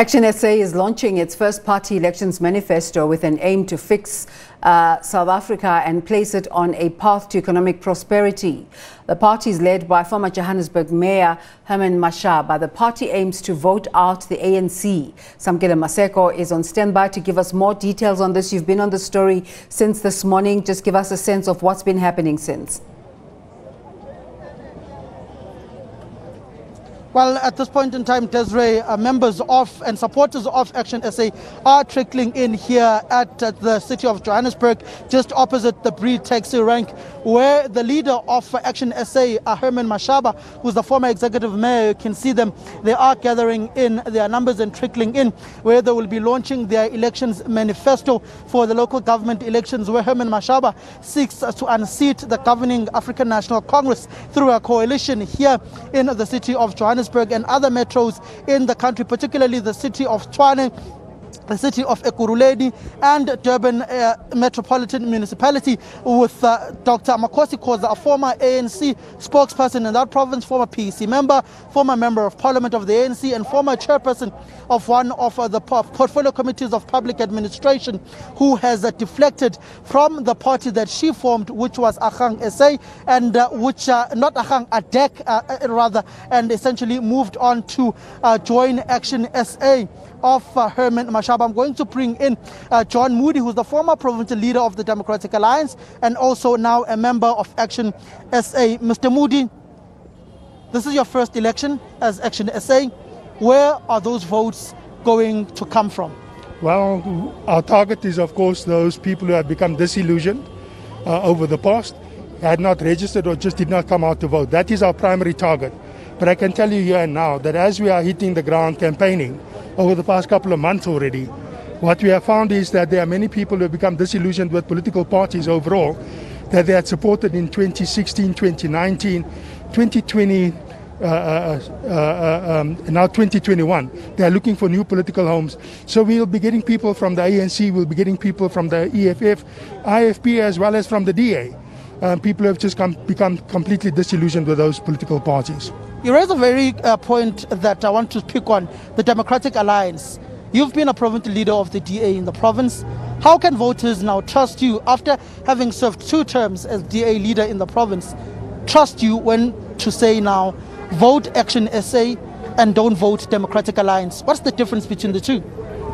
Action SA is launching its first party elections manifesto with an aim to fix uh, South Africa and place it on a path to economic prosperity. The party is led by former Johannesburg Mayor Herman Mashaba. The party aims to vote out the ANC. Samkele Maseko is on standby to give us more details on this. You've been on the story since this morning. Just give us a sense of what's been happening since. Well, at this point in time, Desiree, uh, members of and supporters of Action SA are trickling in here at uh, the city of Johannesburg, just opposite the Bree taxi rank, where the leader of Action SA, uh, Herman Mashaba, who's the former executive mayor, you can see them. They are gathering in their numbers and trickling in, where they will be launching their elections manifesto for the local government elections, where Herman Mashaba seeks to unseat the governing African National Congress through a coalition here in the city of Johannesburg. Johannesburg and other metros in the country, particularly the city of Tshwane the city of Ekurhuleni and Durban uh, Metropolitan Municipality with uh, Dr. Makhosi Khoza, a former ANC spokesperson in that province, former PEC member, former member of parliament of the ANC and former chairperson of one of uh, the portfolio committees of public administration who has uh, deflected from the party that she formed, which was Agang SA and uh, which, uh, not Agang, ADEC rather, and essentially moved on to join Action SA of Herman Mashaba. I'm going to bring in uh, John Moodey, who's the former provincial leader of the Democratic Alliance and also now a member of Action SA. Mr. Moodey, this is your first election as Action SA. Where are those votes going to come from? Well, our target is, of course, those people who have become disillusioned uh, over the past, had not registered or just did not come out to vote. That is our primary target. But I can tell you here and now that as we are hitting the ground campaigning, over the past couple of months already. What we have found is that there are many people who have become disillusioned with political parties overall that they had supported in 2016, 2019, 2020. Uh, uh, uh, uh, um, now 2021. They are looking for new political homes. So we'll be getting people from the ANC, we'll be getting people from the EFF, IFP, as well as from the DA. Um, people have just come, become completely disillusioned with those political parties. You raise a very uh, point that I want to pick on the Democratic Alliance. You've been a provincial leader of the DA in the province. How can voters now trust you after having served two terms as DA leader in the province? Trust you when to say now, vote Action SA and don't vote Democratic Alliance. What's the difference between the two?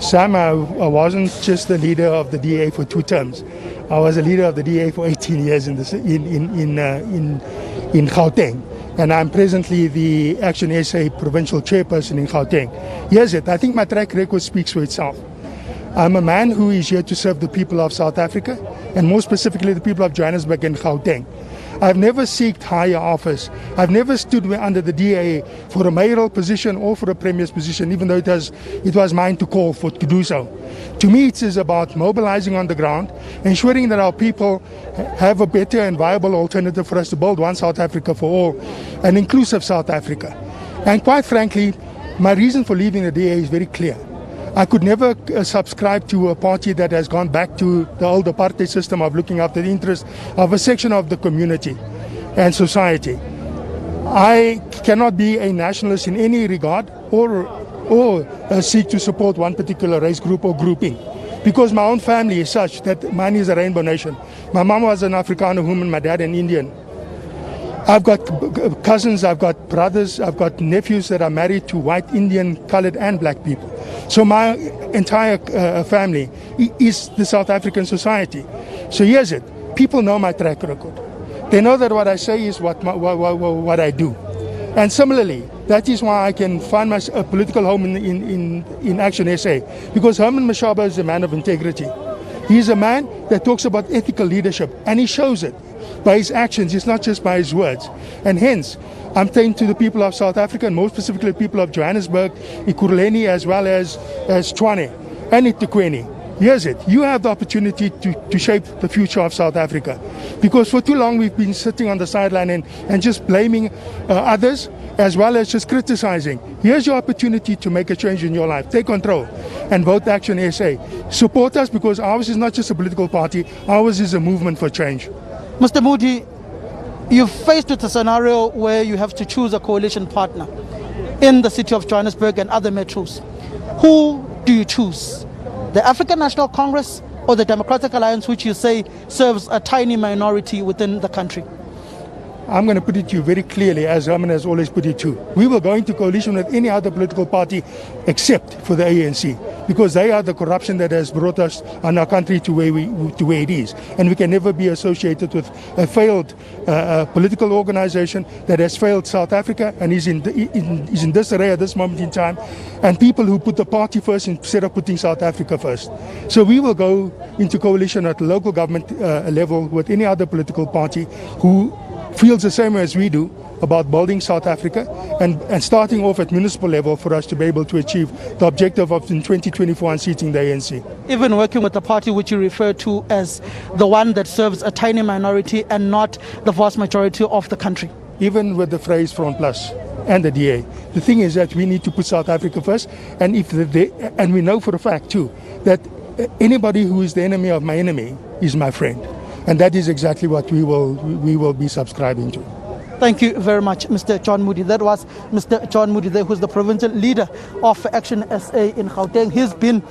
Sam, I, I wasn't just the leader of the DA for two terms. I was a leader of the DA for 18 years in, the, in, in, in, uh, in, in Gauteng and I'm presently the Action SA provincial chairperson in Gauteng. Here's it. I think my track record speaks for itself. I'm a man who is here to serve the people of South Africa, and more specifically the people of Johannesburg and Gauteng. I've never sought higher office. I've never stood under the DA for a mayoral position or for a premier's position, even though it was, it was mine to call for to do so. To me, it is about mobilizing on the ground, ensuring that our people have a better and viable alternative for us to build one South Africa for all, an inclusive South Africa. And quite frankly, my reason for leaving the DA is very clear. I could never uh, subscribe to a party that has gone back to the old apartheid system of looking after the interests of a section of the community and society. I cannot be a nationalist in any regard or, or uh, seek to support one particular race group or grouping because my own family is such that mine is a rainbow nation. My mom was an Afrikaner woman, my dad an Indian. I've got cousins, I've got brothers, I've got nephews that are married to white, Indian, colored, and black people. So my entire uh, family is the South African society. So here's it people know my track record. They know that what I say is what, my, what, what, what I do. And similarly, that is why I can find my a political home in, in, in, in Action SA. Because Herman Mashaba is a man of integrity. He is a man that talks about ethical leadership, and he shows it by his actions, it's not just by his words. And hence, I'm saying to the people of South Africa, and more specifically people of Johannesburg, Ekurhuleni, as well as, as Tshwane and eThekwini, here's it. You have the opportunity to, to shape the future of South Africa. Because for too long we've been sitting on the sideline and, and just blaming uh, others as well as just criticizing. Here's your opportunity to make a change in your life. Take control and vote Action SA. Support us because ours is not just a political party, ours is a movement for change. Mr. Moodey, you're faced with a scenario where you have to choose a coalition partner. in the city of Johannesburg and other metros. Who do you choose? The African National Congress or the Democratic Alliance, which you say serves a tiny minority within the country? I'm going to put it to you very clearly, as Herman has always put it too. We were going to coalition with any other political party except for the ANC, because they are the corruption that has brought us and our country to where we to where it is, and we can never be associated with a failed uh, uh, political organization that has failed South Africa and is in, in is in disarray at this moment in time, and people who put the party first instead of putting South Africa first. So we will go into coalition at local government uh, level with any other political party who feels the same as we do about building South Africa and, and starting off at municipal level for us to be able to achieve the objective of in 2024 unseating the ANC. Even working with the party which you refer to as the one that serves a tiny minority and not the vast majority of the country. Even with the Freedom Front Plus and the DA, the thing is that we need to put South Africa first, and if the, and we know for a fact too that anybody who is the enemy of my enemy is my friend. And that is exactly what we will, we will be subscribing to. Thank you very much, Mr. John Moodey. That was Mr. John Moodey there, who's the provincial leader of Action SA in Gauteng. He's been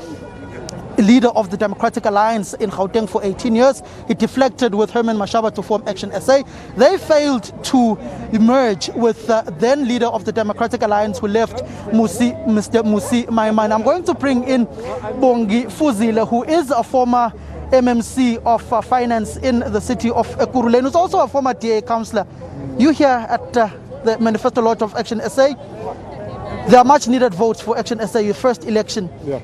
leader of the Democratic Alliance in Gauteng for 18 years. He deflected with Herman Mashaba to form Action SA. They failed to emerge with uh, then leader of the Democratic Alliance who left, Musi, Mr. Mmusi Maimane. I'm going to bring in Bongi Fuzile, who is a former MMC of uh, Finance in the city of Ekurhuleni, who's also a former DA councillor. You here at uh, the Manifesto Lodge of Action SA, there are much needed votes for Action SA, your first election. Yeah.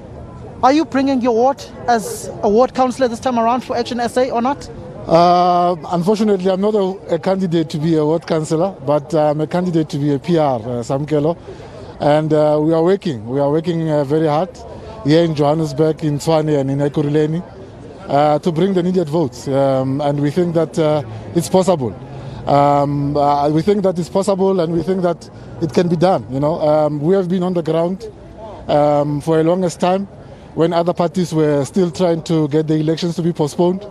Are you bringing your ward as a ward councillor this time around for Action SA or not? Uh, unfortunately, I'm not a, a, candidate to be a ward councillor, but I'm a candidate to be a PR, uh, Samkelo. And uh, we are working. We are working uh, very hard here in Johannesburg, in Tshwane and in Ekurhuleni uh, to bring the needed votes. Um, and we think that uh, it's possible. Um, uh, we think that it's possible and we think that it can be done. You know, um, we have been on the ground um, for a longest time when other parties were still trying to get the elections to be postponed.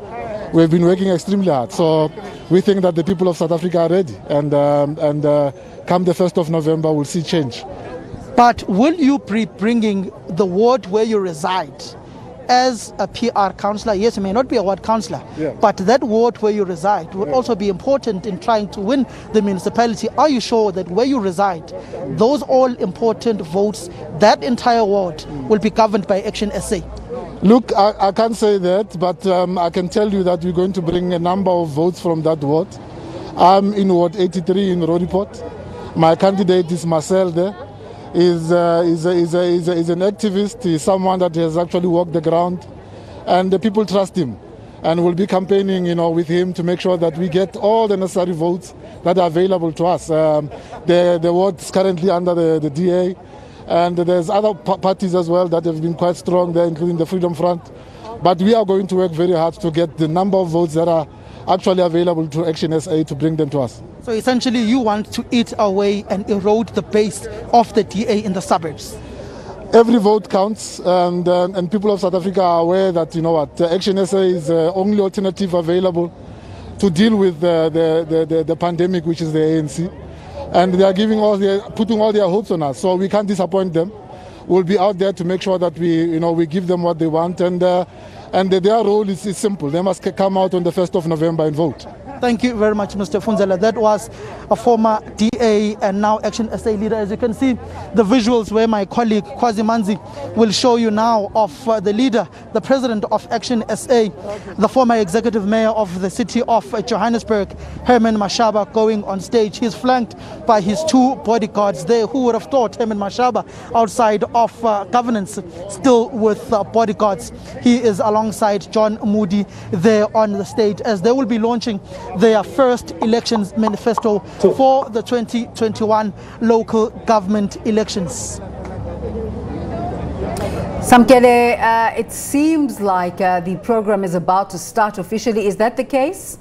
We have been working extremely hard. So we think that the people of South Africa are ready. And, um, and uh, come the 1st of November, we'll see change. But will you be bringing the ward where you reside as a PR councillor, yes, it may not be a ward councillor, yeah. but that ward where you reside will yeah. also be important in trying to win the municipality. Are you sure that where you reside, those all important votes, that entire ward mm. will be governed by Action SA? Look, I, I can't say that, but um, I can tell you that we're going to bring a number of votes from that ward. I'm in Ward 83 in Roodepoort. My candidate is Marcel there is, uh, is, a, is, a, is, a, is an activist. He's someone that has actually walked the ground, and the people trust him. And we'll be campaigning, you know, with him to make sure that we get all the necessary votes that are available to us. Um, the the ward is currently under the, the DA, and there's other parties as well that have been quite strong there, including the Freedom Front. But we are going to work very hard to get the number of votes that are actually available to Action SA to bring them to us. So essentially, you want to eat away and erode the base of the DA in the suburbs. Every vote counts, and, uh, and people of South Africa are aware that you know what Action SA is the only alternative available to deal with the, the, the, the, the pandemic, which is the ANC, and they are giving all their putting all their hopes on us. So we can't disappoint them. We'll be out there to make sure that we you know we give them what they want and. Uh, and their role is, is simple. They must come out on the 1st of November and vote. Thank you very much, Mr. Funzela. That was a former DA and now Action SA leader. As you can see, the visuals where my colleague Kwazi Manzi will show you now of uh, the leader, the president of Action SA, the former executive mayor of the city of Johannesburg, Herman Mashaba, going on stage. He's flanked by his two bodyguards there. Who would have thought Herman Mashaba outside of uh, governance, still with uh, bodyguards? He is alongside John Moodey there on the stage as they will be launching their first elections manifesto for the 2021 local government elections. Samkele, uh, it seems like uh, the program is about to start officially. Is that the case?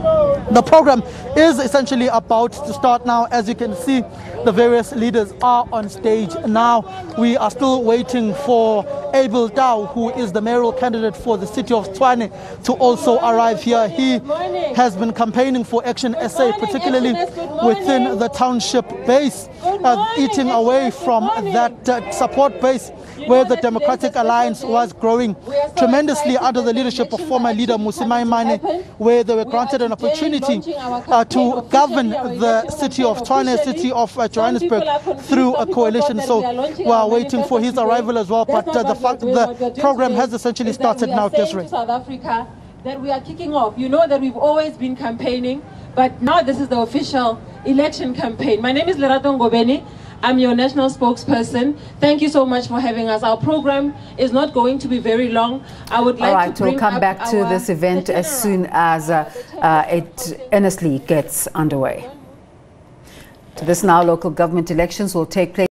The program is essentially about to start now. As you can see, the various leaders are on stage now. We are still waiting for Abel Tau, who is the mayoral candidate for the city of Tshwane, to also arrive here. He has been campaigning for Action SA, particularly within the township base, uh, eating away from that uh, support base where the Democratic Alliance was growing tremendously under the leadership of former leader Mmusi Maimane, where they were granted an opportunity uh, to govern the city of Tshwane, city of uh, Johannesburg, through a coalition. So we are waiting for his arrival as well. But uh, the fact the program has essentially started now, Desiree. South Africa that we are kicking off. You know that we've always been campaigning, but now this is the official election campaign. My name is Lerato Ngobeni. I'm your national spokesperson. Thank you so much for having us. Our program is not going to be very long. I would like All right, to we'll come back to this event as soon as uh, uh, it earnestly gets underway. To this now, local government elections will take place.